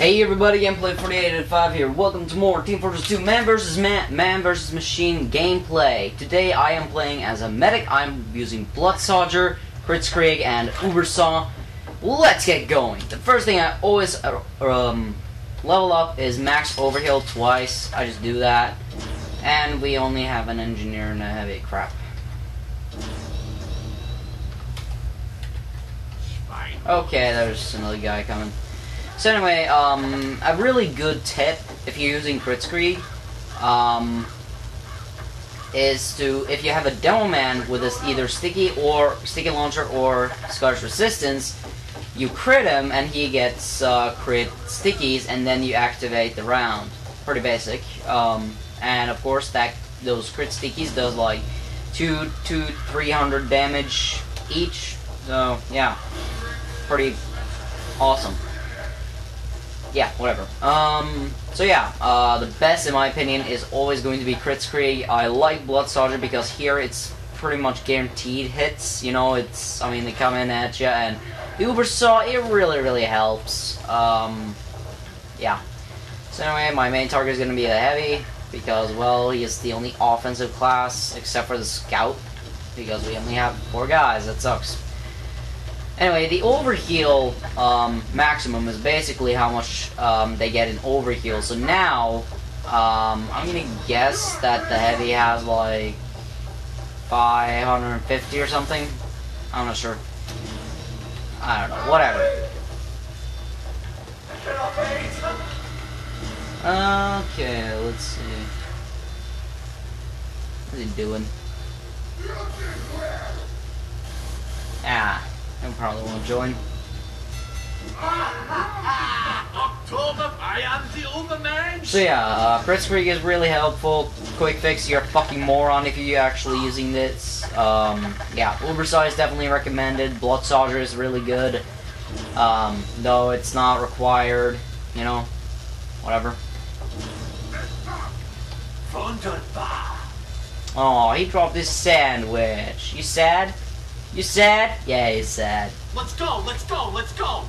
Hey everybody, Gameplayer 4885 here. Welcome to more Team Fortress 2 Man vs. Man, Man vs. Machine gameplay. Today I am playing as a medic. I'm using Blutsauger, Kritzkrieg, and Ubersaw. Let's get going. The first thing I always uh, um, level up is max overheal twice. I just do that. And we only have an engineer and a heavy crap. Okay, there's another guy coming. So anyway, um, a really good tip if you're using Kritzkrieg, um, is to if you have a demo man with this either sticky or sticky launcher or Scottish resistance, you crit him and he gets uh, crit stickies, and then you activate the round. Pretty basic. Um, and of course that those crit stickies does like two, two, three hundred damage each. So yeah, pretty awesome yeah, whatever. Um, so yeah, uh, the best in my opinion is always going to be Kritzkrieg. I like Blutsauger because here it's pretty much guaranteed hits. You know, it's I mean they come in at you, and the Ubersaw it really really helps. Um, yeah. So anyway, my main target is going to be the heavy because well he is the only offensive class except for the scout because we only have four guys. That sucks. Anyway, the overheal um, maximum is basically how much um, they get in overheal. So now, um, I'm gonna guess that the heavy has like 550 or something. I'm not sure. I don't know. Whatever. Okay, let's see. What's he doing? Ah. I probably won't join. So yeah, uh, Kritzkrieg is really helpful. Quick fix, you're a fucking moron if you're actually using this. Um, yeah, Ubersaw is definitely recommended. Blutsauger is really good. Um, though it's not required, you know, whatever. Oh, he dropped his sandwich. You sad? You sad? Yeah, he's sad. Let's go, let's go, let's go!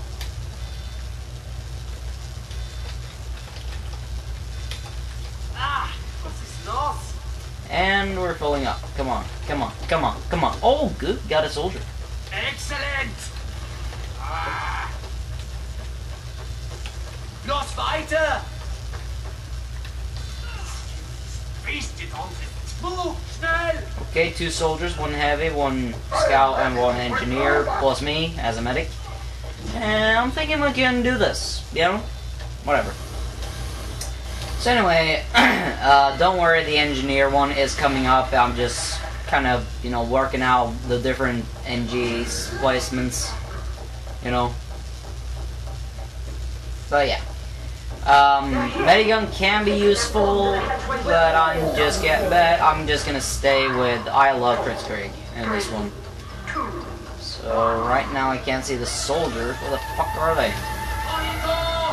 Ah, what's this loss? And we're pulling up. Come on, come on, come on, come on. Oh, good, got a soldier. Excellent! Ah. Los weiter! Beastet on! Okay, two soldiers, one heavy, one scout, and one engineer, plus me as a medic. And I'm thinking we can do this, you know? Whatever. So anyway, uh, don't worry, the engineer one is coming up. I'm just kind of, you know, working out the different NG's placements, you know. So yeah. Um, Medigun can be useful, but I'm just get, but I'm just gonna stay with I love Kritzkrieg in this one. So right now I can't see the soldier. Where the fuck are they?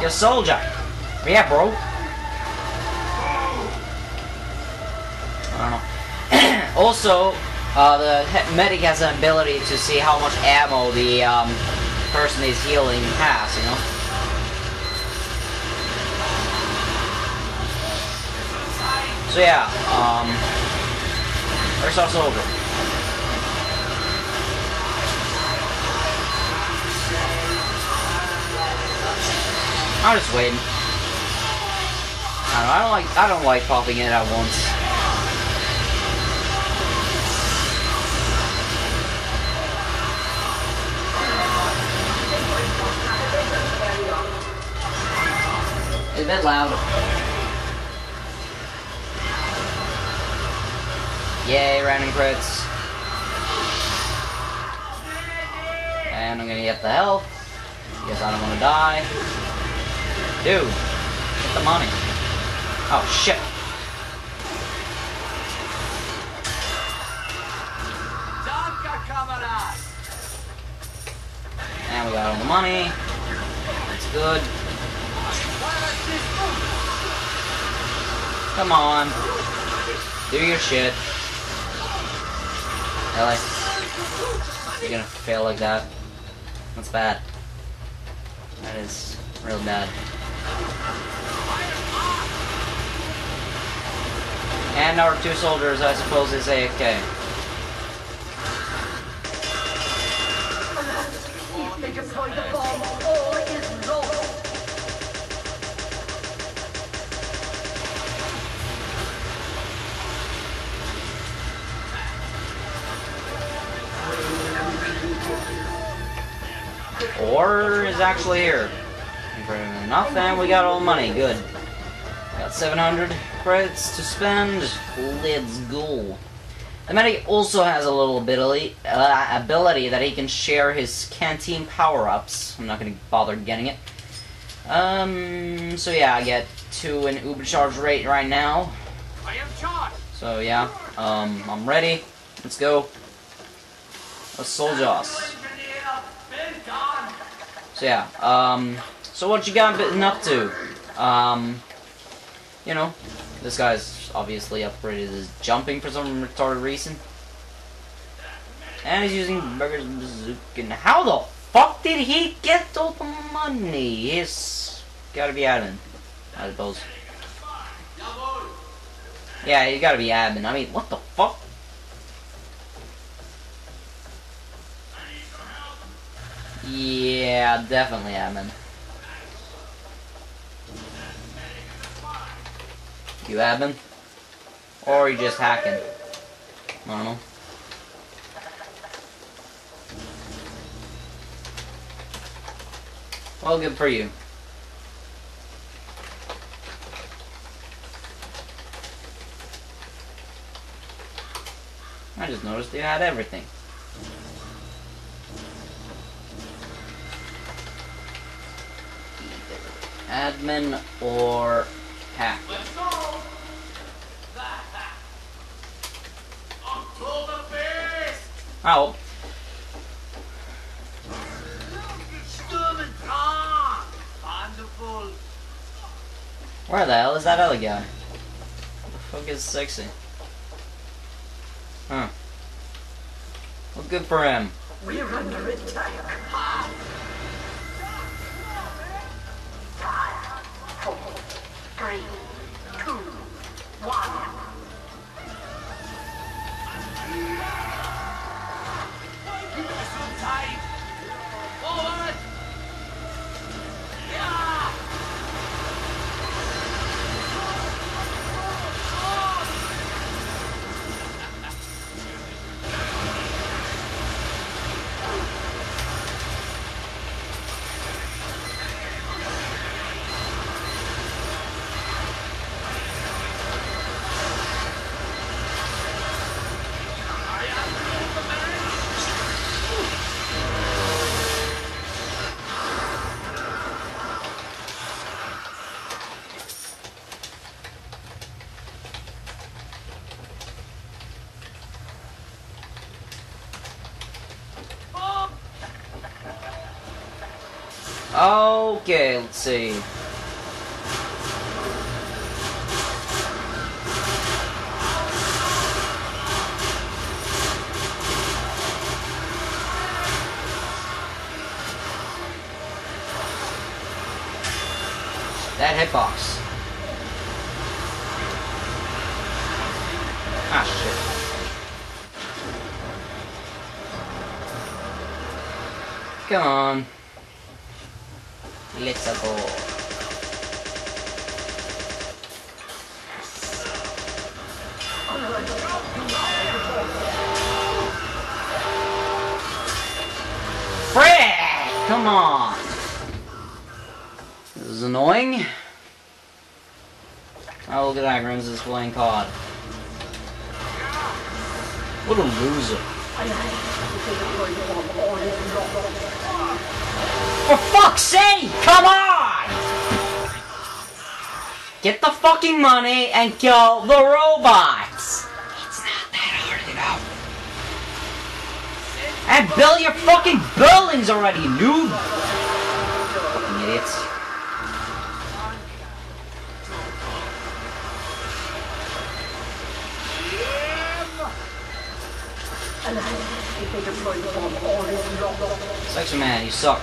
Your soldier. Yeah, bro. I don't know. also, uh, the medic has an ability to see how much ammo the um, person he's healing has. You know. So yeah, um, our soldier? I'm just waiting. I don't, know, I don't like I don't like popping it at once. It's a bit loud. Yay, random crits. And I'm gonna get the health. Because I don't wanna die. Dude, get the money. Oh shit. And we got all the money. That's good. Come on. Do your shit. Really? You're gonna fail like that? That's bad. That is real bad. And our two soldiers, I suppose, is AFK. Is actually here. Enough, and we got all the money. Good. Got 700 credits to spend. Let's go. The medic also has a little ability, uh, ability that he can share his canteen power-ups. I'm not going to bother getting it. Um, so yeah, I get two in Uber charge rate right now. I am charged. So yeah, um, I'm ready. Let's go. Let's soldier us. So yeah, um, so what you got been up to? Um, you know, this guy's obviously upgraded his jumping for some retarded reason. And he's using Beggar's Bazooka. And how the fuck did he get all the money? He's gotta be admin, I suppose. Yeah, you gotta be admin. I mean, what the fuck? Yeah, definitely admin. You admin? Or are you just hacking? Know. Well, good for you. I just noticed you had everything. Admin or hack. Wonderful. where the hell is that other guy? What the fuck is sexy? Huh. Well, good for him. We're under attack. Three, two, one. Okay, let's see. That hitbox. Ah, shit. Come on. Let's go. Frick! Come on! This is annoying. Oh, look at that, Grims is playing COD. What a loser. For fuck's sake! Come on! Get the fucking money and kill the robots! It's not that hard enough. And build your fucking buildings already, noob! Fucking idiots. If they deploy the bomb, all is lost. Section man, you suck.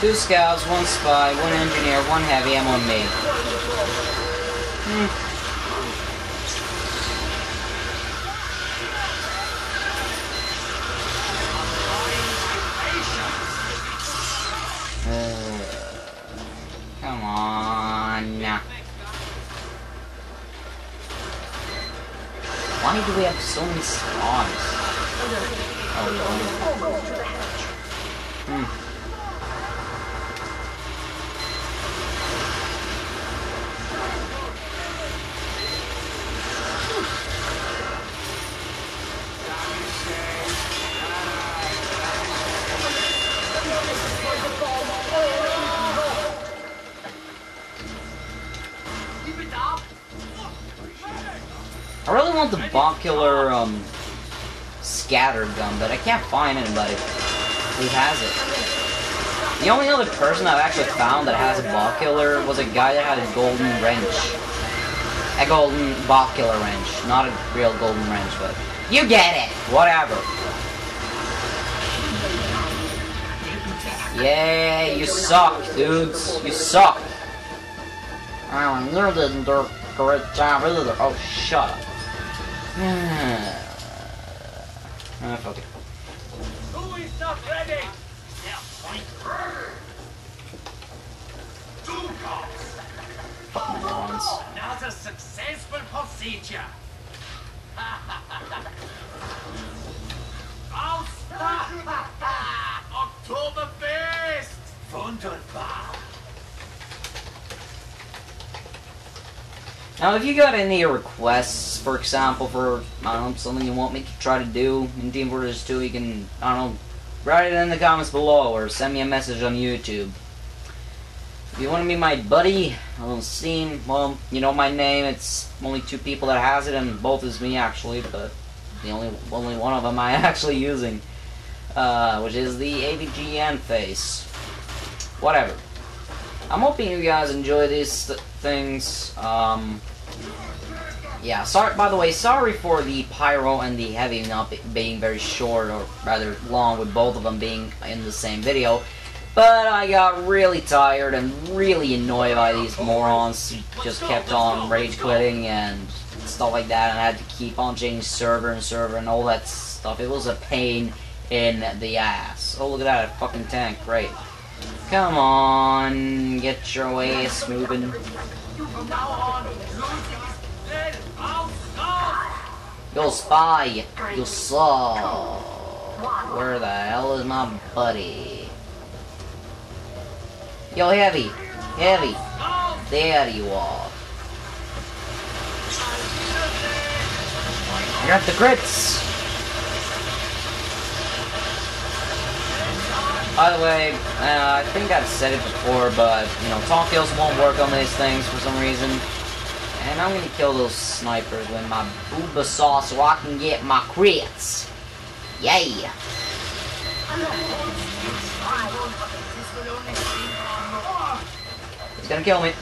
Two scouts, one spy, one engineer, one heavy, and one me. Hmm. Uh, come on. Why do we have so many spawns? Oh, Almost I really want the bot killer um scatter gun, but I can't find anybody who has it. The only other person I've actually found that has a bot killer was a guy that had a golden wrench. A golden bot killer wrench, not a real golden wrench, but you get it. Whatever. Yeah, you suck, dudes. You suck. Oh, didn't do a great job either. Oh, shut up. ah, fuck it. Successful procedure. Raus! Oktoberfest! Wunderbar! Now, if you got any requests, for example, for, I don't know, something you want me to try to do in Team Fortress 2, you can, I don't know, write it in the comments below or send me a message on YouTube. If you want to be my buddy on Steam, well, you know my name. It's only two people that has it, and both is me actually, but the only only one of them I actually using, uh, which is the AVGN face. Whatever. I'm hoping you guys enjoy these th- things. Um, yeah. Sorry. By the way, sorry for the pyro and the heavy not being very short or rather long, with both of them being in the same video. But I got really tired and really annoyed by these morons who just kept on rage quitting and stuff like that, and I had to keep on changing server and server and all that stuff. It was a pain in the ass. Oh, look at that a fucking tank. Great. Come on, get your ass moving. From now on, losing is dead. Raus, raus! Yo, spy, you saw. Where the hell is my buddy? Yo, heavy, heavy. There you are. I got the grits. By the way, uh, I think I've said it before, but you know, talk kills won't work on these things for some reason. And I'm gonna kill those snipers with my booba sauce so I can get my crits. Yay! This will only seem on He's gonna kill me.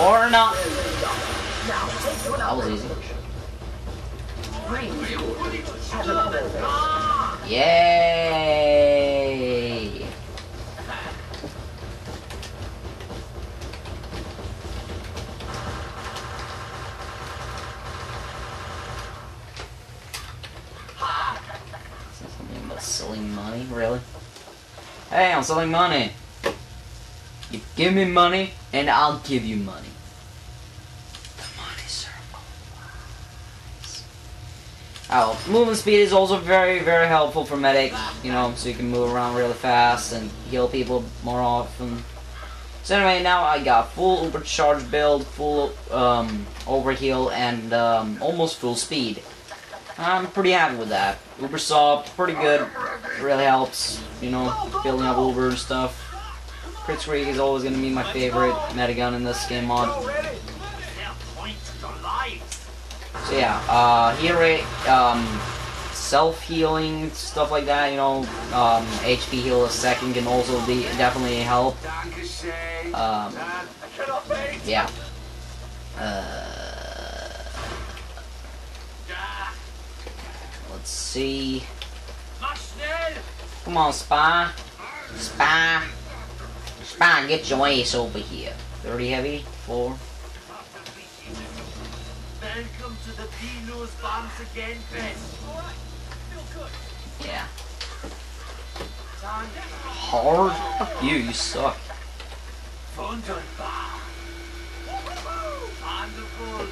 Or not. That was easy. Yay! Something about selling money, really? Hey, I'm selling money. Give me money, and I'll give you money. The money circle. Oh, movement speed is also very, very helpful for medic. You know, so you can move around really fast and heal people more often. So anyway, now I got full overcharge build, full um, overheal, and um, almost full speed. I'm pretty happy with that. Ubersaw, pretty good. Really helps, you know, building up Uber and stuff. Kritzkrieg is always going to be my favorite medigun in this game mod. So yeah, uh, heal rate, um, self healing stuff like that. You know, um, HP heal a second can also be definitely help. Um, yeah. Uh, let's see. Come on, Spy. Spy. Spy, get your ass over here. 30 heavy, 4. Welcome to the Pinos Bombs again fest. Alright, feel good. Yeah. Hard? Fuck you, you suck. wunderbar. Wonderful.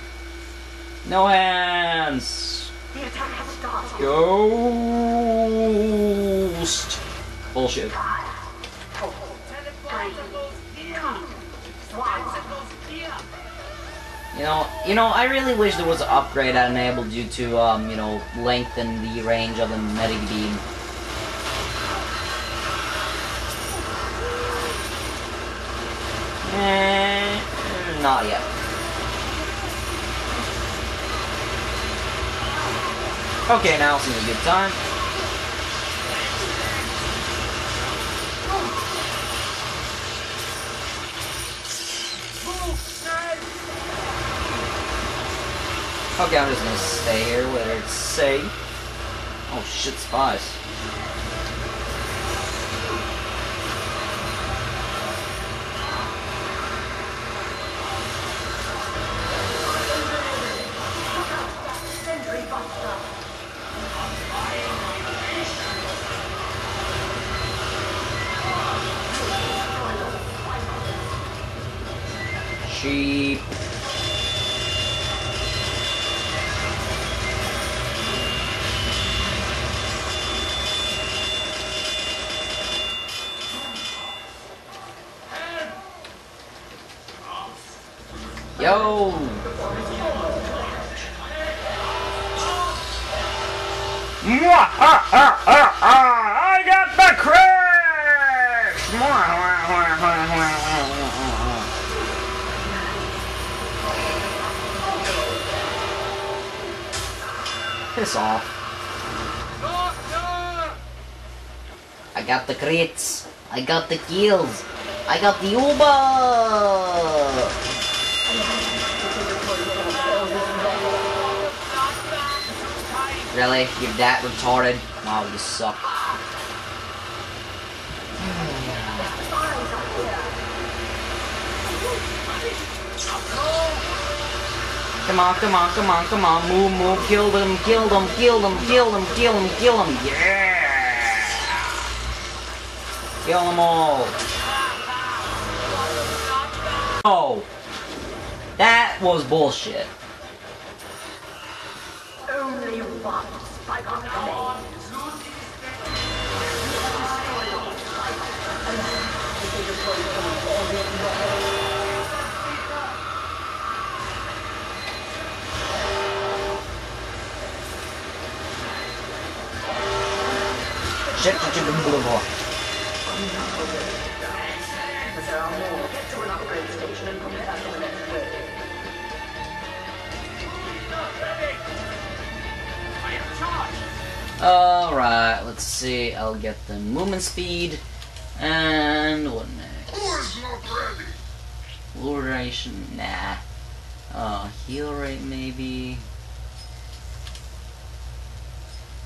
No hands! The attack has started. Ghost! Bullshit. You know, you know, I really wish there was an upgrade that enabled you to, um, you know, lengthen the range of the medic beam. Eh, not yet. Okay, now seems a good time. I'm just gonna stay here where it's safe. Oh shit, spies. Piss off. I got the crits. I got the kills. I got the Uber! Really? You're that retarded? Wow, you suck. Come on, come on, come on, come on, move, move, kill them, kill them, kill them, kill them, kill them, kill them, yeah! Kill them all. Oh, that was bullshit. Only one spike on wave. Ready. I am charged. Alright, let's see. I'll get the movement speed. And what next? Lure duration? Nah. Oh, heal rate maybe.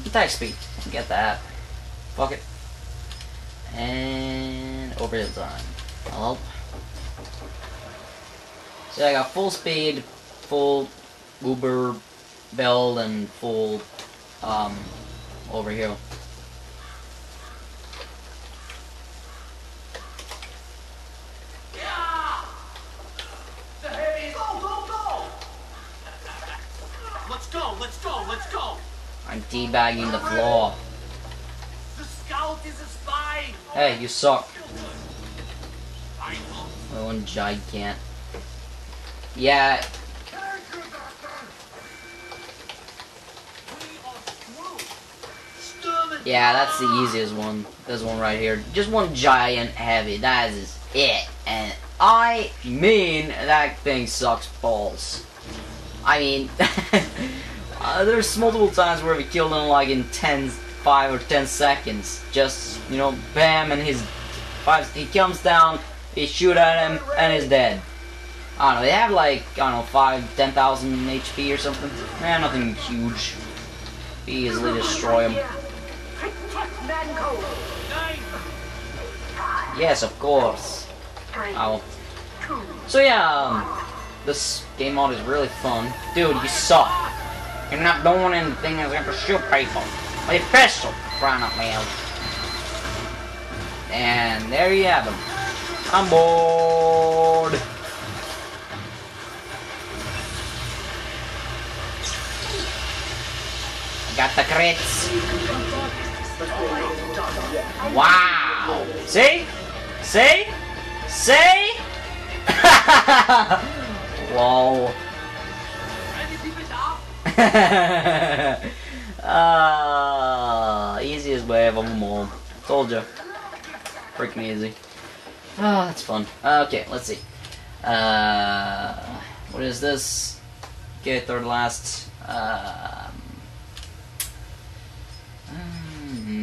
Attack speed. Get that. Fuck it. And overheal time. Hello. So I got full speed, full Uber build, and full um overheal. Yeah. The heavy. Go, Hey, you suck. My one gigant. Yeah, and yeah, that's the easiest one. This one right here. Just one giant heavy. That is it. And I mean, that thing sucks balls. I mean, uh, there's multiple times where we killed him like in 10, 5 or 10 seconds. Just, you know, bam, and his five, he comes down, he shoot at him, and he's dead. I don't know, they have like, I don't know, 5, 10,000 HP or something. Eh, nothing huge. Easily destroy him. Yes, of course. Ow. So yeah, um, this game mode is really fun. Dude, you suck. You're not doing anything except for shoot people. My crying out loud. And there you have them. I'm bored. Got the crits. Wow. See? See? See? Whoa. Uh, easiest way of them all. Told you. Freaking easy. Ah, that's fun. Okay, let's see. Uh, what is this? Okay, third last. Um, mm,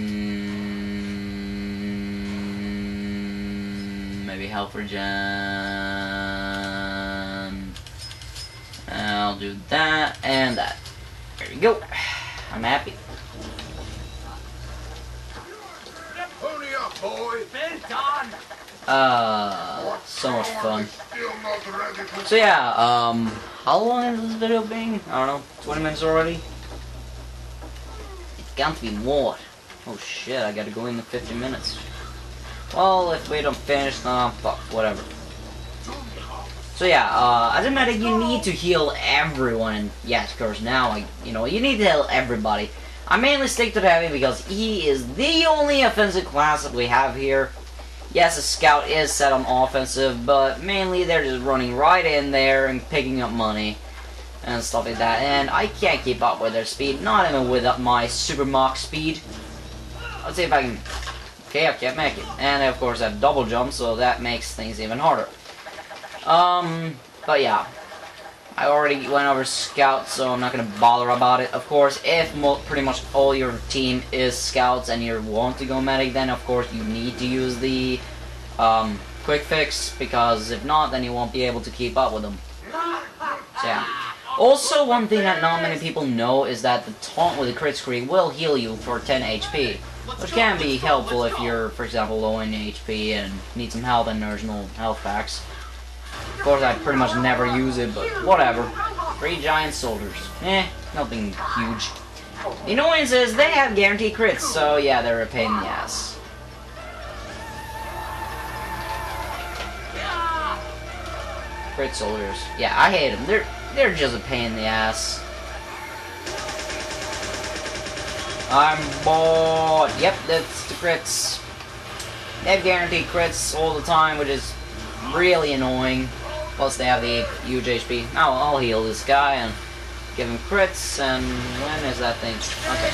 maybe regen. I'll do that and that. There we go. I'm happy. Pony up, boy. Well done. Uh, so much fun. So yeah, um, how long has this video been? I don't know, 20 minutes already? Can't be more. Oh shit, I gotta go in the 50 minutes. Well, if we don't finish, nah, fuck, whatever. So yeah, uh, as a medic, you need to heal everyone, yes, of course, now, I, you know, you need to heal everybody. I mainly stick to the heavy because he is the only offensive class that we have here. Yes, a scout is set on offensive, but mainly they're just running right in there and picking up money and stuff like that. And I can't keep up with their speed, not even with my super mock speed. Let's see if I can. Okay, I can't make it. And of course, I have double jump, so that makes things even harder. Um, but yeah. I already went over scouts, so I'm not gonna bother about it. Of course, if pretty much all your team is scouts and you want to go medic, then of course you need to use the um, quick fix because if not, then you won't be able to keep up with them. So yeah. Also, one thing that not many people know is that the taunt with the Kritzkrieg will heal you for 10 HP, which can be helpful if you're, for example, low in HP and need some health and there's no health packs. Of course, I pretty much never use it, but whatever. Three giant soldiers. Eh, nothing huge. The annoyance is they have guaranteed crits, so yeah, they're a pain in the ass. Crit soldiers. Yeah, I hate them. They're they're just a pain in the ass. I'm bored. Yep, that's the crits. They have guaranteed crits all the time, which is really annoying. Plus, they have the huge HP. Now, I'll heal this guy and give him crits. And when is that thing? Okay.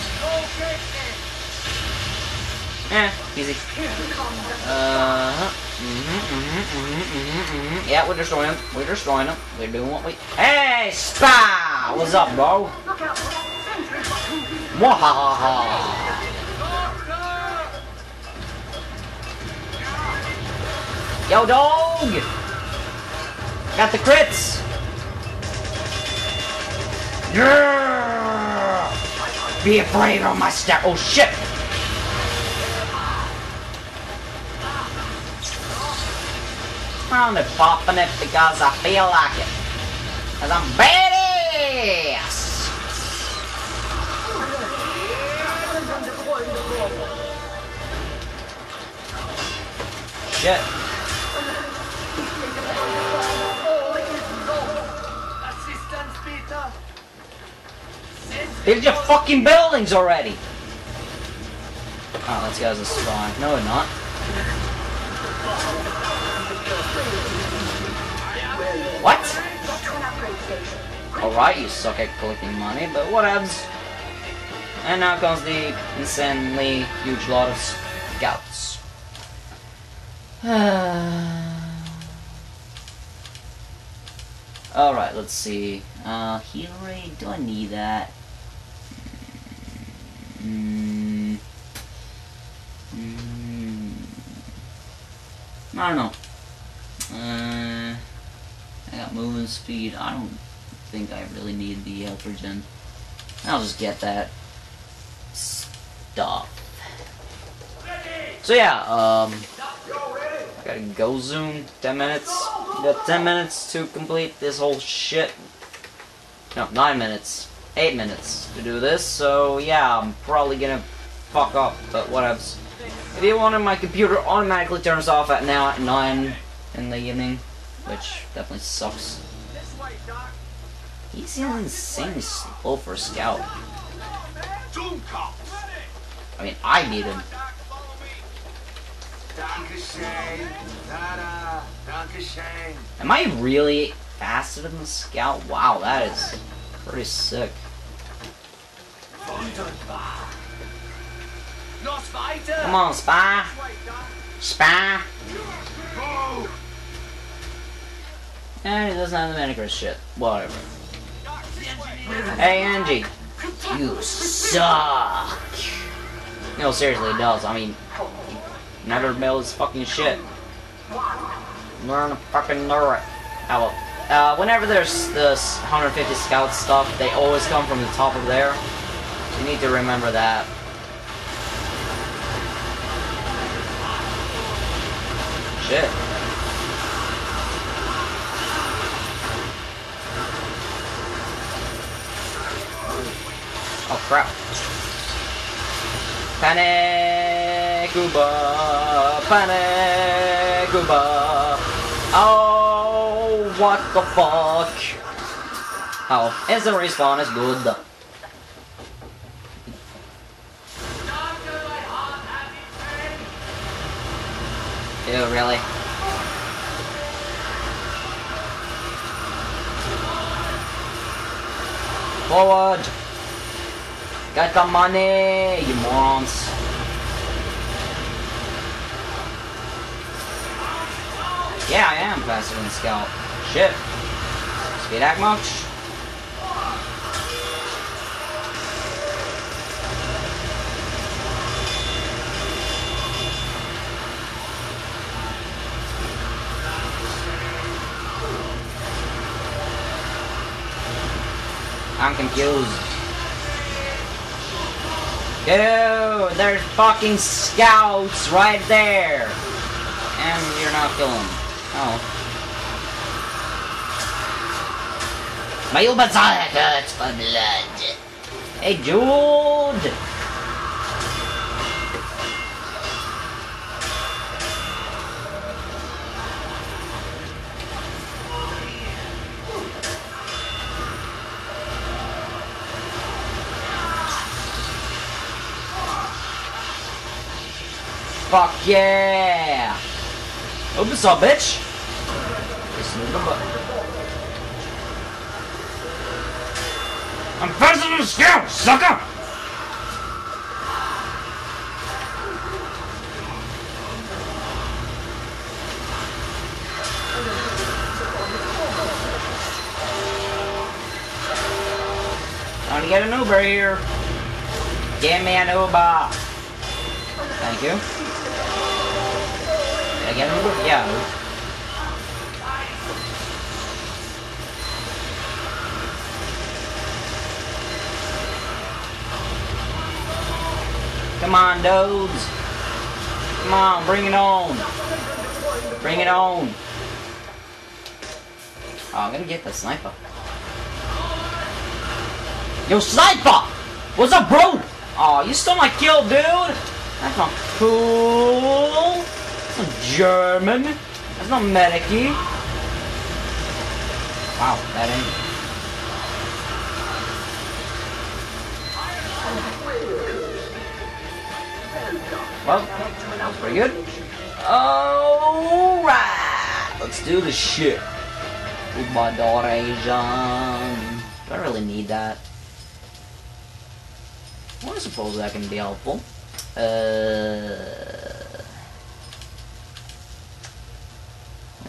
Eh, easy. Uh huh. Mhm, mhm, mhm, mhm, mhm. Yeah, we're destroying him. We're destroying him. We're doing what we. Hey, Spa! What's up, bro? Wahahaha! Yo, dog! Got the crits! Yeah! Be afraid of my step. Oh shit! I'm only popping it because I feel like it. Cause I'm badass! Shit. Build your fucking buildings already! Oh, this guy's a spy. No, we're not. What? Alright, you suck at collecting money, but whatevs. And now comes the insanely huge lot of scouts. Alright, let's see. Uh, heal rate, do I need that? Mm, mm, I don't know. Uh, I got movement speed. I don't think I really need the Eltrogen. I'll just get that stuff. So yeah, um, I gotta go zoom. Ten minutes. Got ten minutes to complete this whole shit. No, nine minutes. Eight minutes to do this. So yeah, I'm probably gonna fuck up, but whatever. If you wanted, my computer automatically turns off at now at nine in the evening, which definitely sucks. He's insane slow for a scout. I mean, I need him. Am I really faster than the scout? Wow, that is pretty sick. Come on, spy, spy. Eh, and he doesn't have the manicure shit. Whatever. Hey, Angie. You suck. No, seriously, it does. I mean, never builds fucking shit. Learn to fucking learn it. Uh, whenever there's this 150 scout stuff, they always come from the top of there. You need to remember that. Shit. Oh crap. Panic Uba, Panic Uba. What the fuck? Oh, instant respawn is good. Ew, really? Forward! Get the money, you morons! Yeah, I am faster than Scout. Shit. Speed act much? I'm confused. Dude, there's fucking scouts right there. And you're not killing. Oh. My Ubazaya hurts for blood. Hey, Jude! Fuck yeah! Up, bitch! I'm faster than the scout, sucker! Time to get an Uber here. Give me an Uber. Thank you. Did I get an Uber? Yeah. Come on, dudes. Come on, bring it on. Bring it on. Oh, I'm gonna get the sniper. Yo, sniper! What's up, bro? Oh, you stole my kill, dude. That's not cool. That's not German. That's not medicy. Wow, that ain't. Well, that was pretty good. Alright! Let's do the shit. With my duration. Do I really need that? Well, I suppose that can be helpful. Uh...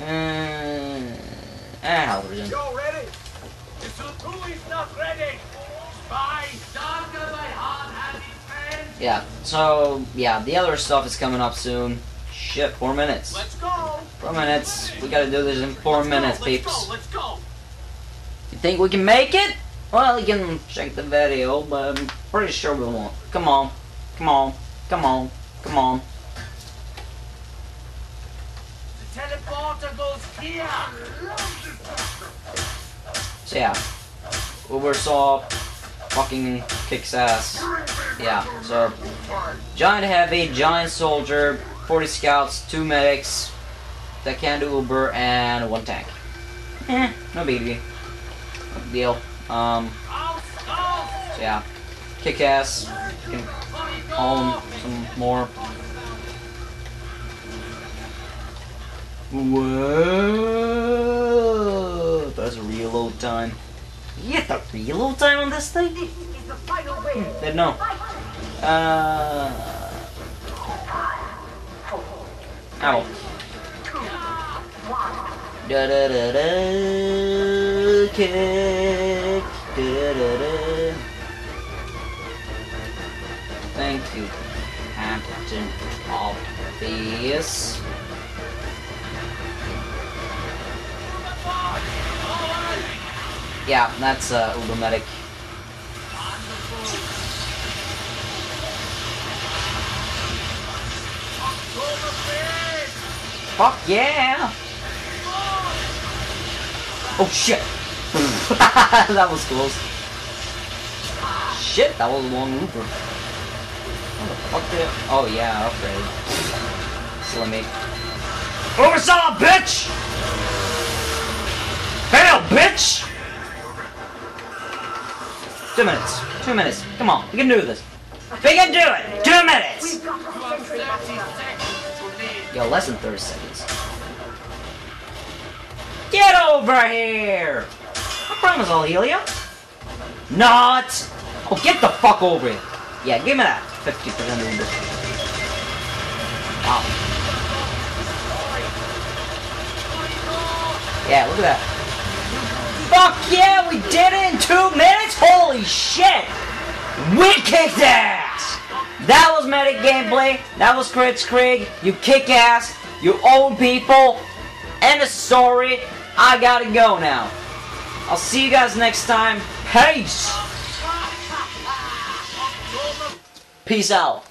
Uh, ah, ready? The not ready, spy yeah. So yeah, the other stuff is coming up soon. Shit, four minutes. Let's go. Four minutes. We gotta do this in 4 Let's minutes, go. peeps. Let's go. Let's go. You think we can make it? Well, you can check the video, but I'm pretty sure we won't. Come on. Come on. Come on. Come on. The teleporter goes here. So yeah. Ubersaw fucking kicks ass. Yeah, so giant heavy, giant soldier, 40 scouts, 2 medics that can do Uber, and one tank. Eh, no biggie. No deal. Um, so yeah. Kick ass. Can own some more. Whoa! That's a reload time. You get the reload time on this thing? This is the final wave. Know. Uh. Ow. Da da da da. Kick. Da da da. Thank you, Captain Obvious. Yeah, that's uh, Uber Medic. Fuck yeah! Oh shit! that was close. Shit, that was a long Uber. What the fuck did Oh yeah, upgrade. Slimmy. Ubersaw, bitch! Hell, bitch! Two minutes. Two minutes. Come on, we can do this. We can do it! Two minutes! Yo, less than 30 seconds. Get over here! I promise I'll heal you. Not! Oh, get the fuck over here. Yeah, give me that. 50% Uber. Wow. Yeah, look at that. Fuck yeah, we did it in two minutes? Holy shit! We kicked ass! That was Medic gameplay. That was Kritzkrieg. You kick ass. You old people. End of story. I gotta go now. I'll see you guys next time. Peace! Peace out.